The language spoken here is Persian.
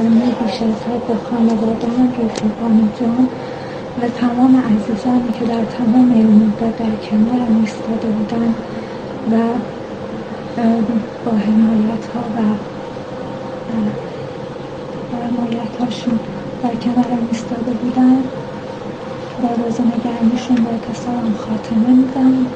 نمیدیش از حد به خانوادهان، رفیقان جان و تمام عزیزانی که در تمام این مدت در کنارم ایستاده بودن و با حمایت ها و با حمایت هاشون در کنارم ایستاده بودن. و روز نگرانیشون به اتصالم خاتمه میدم